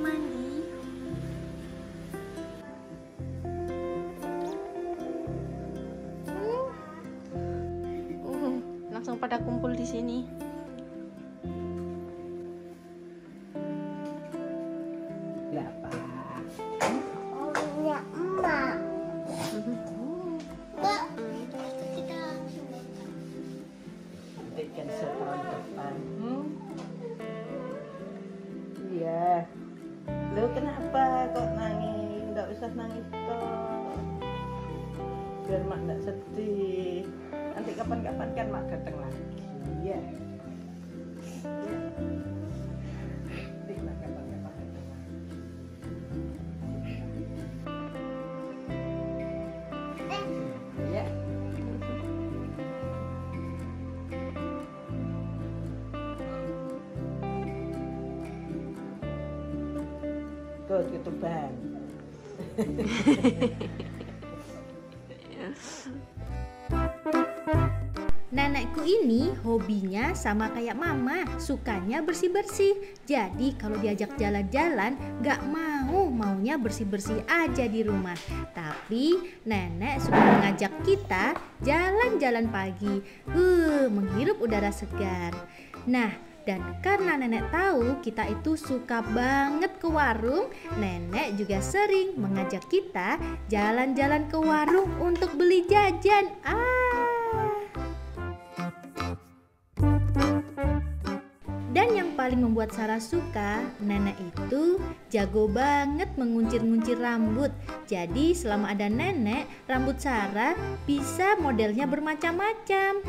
mandi. Uh, langsung pada kumpul di sini. Kapan-kapan kan mak datang lagi. Ya. Ya. Nanti mak Nenekku ini hobinya sama kayak mama, sukanya bersih-bersih. Jadi kalau diajak jalan-jalan gak mau, maunya bersih-bersih aja di rumah. Tapi nenek suka mengajak kita jalan-jalan pagi, huh, menghirup udara segar. Nah, dan karena nenek tahu kita itu suka banget ke warung, nenek juga sering mengajak kita jalan-jalan ke warung untuk beli jajan. Ah. Paling membuat Sarah suka, nenek itu jago banget menguncir-nguncir rambut. Jadi selama ada nenek, rambut Sarah bisa modelnya bermacam-macam.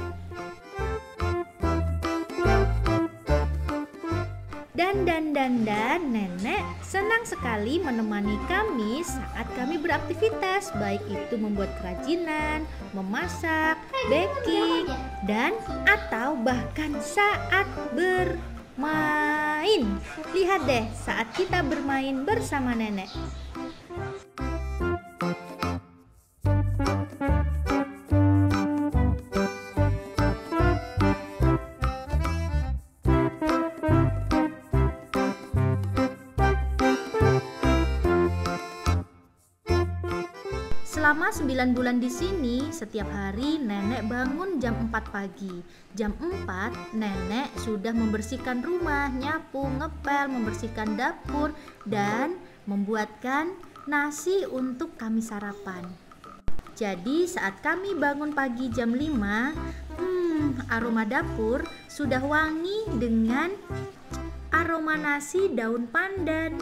Dan dan dan dan nenek senang sekali menemani kami saat kami beraktivitas baik itu membuat kerajinan, memasak, baking, dan atau bahkan saat bermain. Lihat deh saat kita bermain bersama nenek. Selama 9 bulan di sini, setiap hari nenek bangun jam 4 pagi. Jam 4, nenek sudah membersihkan rumah, nyapu, ngepel, membersihkan dapur, dan membuatkan nasi untuk kami sarapan. Jadi saat kami bangun pagi jam 5, hmm, aroma dapur sudah wangi dengan aroma nasi daun pandan.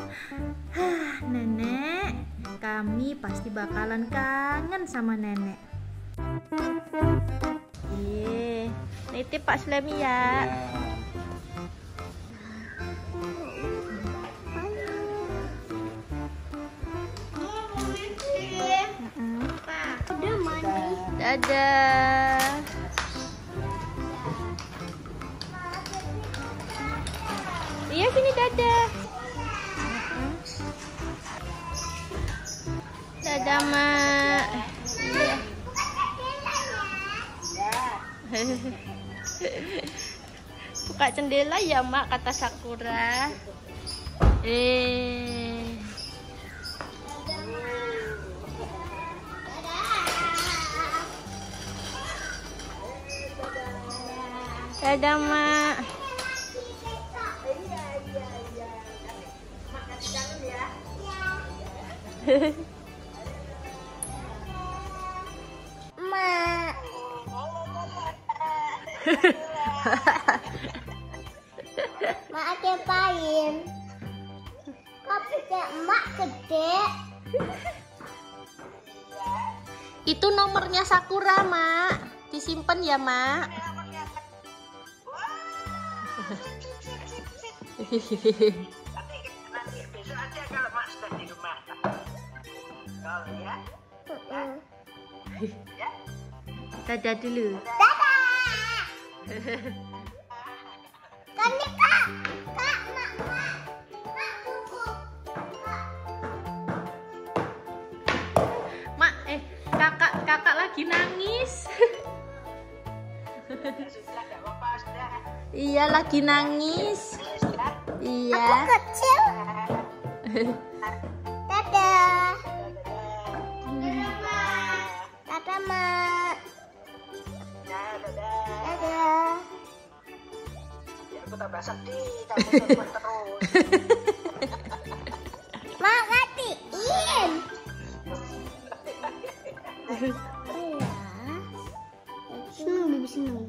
Kami pasti bakalan kangen sama nenek. Iya, nitip Pak Sulemi ya. Mandi. Dadah. Dadah mak. Iya. Buka jendela ya mak kata Sakura. Eh. Dadah mak. Mak. Mak apain? Kok punya emak gede? Itu nomornya Sakura, Mak. Disimpan ya, Mak. Nanti besok aja kalau mak sudah di rumah. Kalau ya, Mm-mm. ya. Dadah dulu. Dadah. Nih, kak, kak, mak, mak, mak tunggu. Mak, eh, kakak kakak lagi nangis. Iya, lagi nangis. Sudah. Iya. Kecil. tambah sedih kamu telepon terus. Mak matiin? Ya. Seneng lebih seneng.